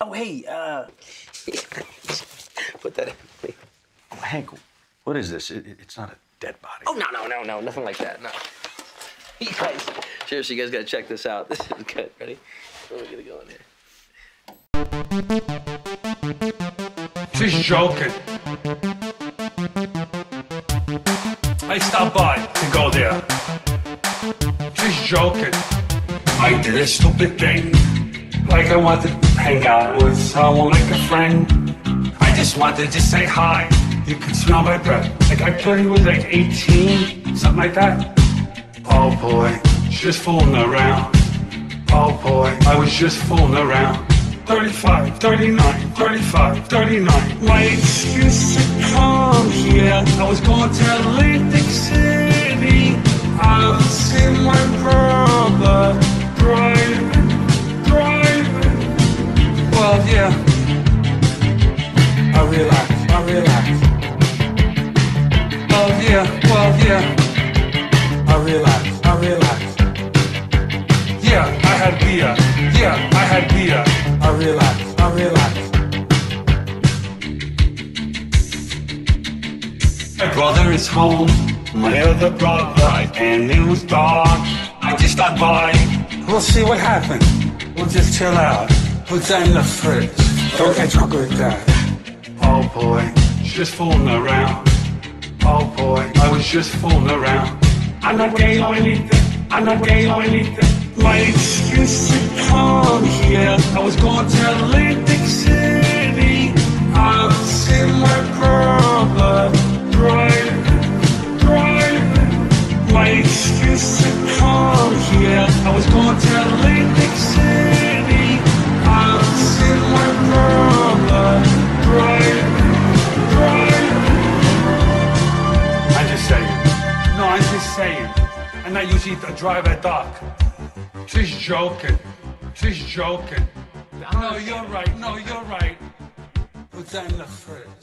Oh, hey, uh, Put that in me. oh, Hank, what is this? It, it- it's not a dead body. Oh, no, no, no, no, nothing like that, no. You guys, seriously, you guys gotta check this out. This is good. Ready? Let me get it going here. Just joking. I stopped by to go there. Just joking. I did a stupid thing. Like I wanted to hang out with someone like a friend. I just wanted to say hi. You could smell my breath. Like I probably was like 18, something like that. Oh boy, just fooling around. Oh boy, I was just fooling around. 35, 39, 35, 39. My excuse to come here. I was going to Atlantic relax, Oh yeah, well, yeah. I relax, I relax. Yeah, I had beer. Yeah, I had beer. I relax, I relax. My brother is home. My other brother, and was dark. I just stopped by. We'll see what happens. We'll just chill out. Put that in the fridge. Don't get drunk with that. Oh boy, just fooling around. Oh boy, I was just fooling around. I'm not gay or anything. I'm not gay or anything. My excuse to come here. I was going to Atlantic City. I was in my brother driving, driving. My excuse to come here. I was going to Atlantic usually drive at dark. Just joking. Just joking. No, you're right. No, you're right. Put that in the fridge.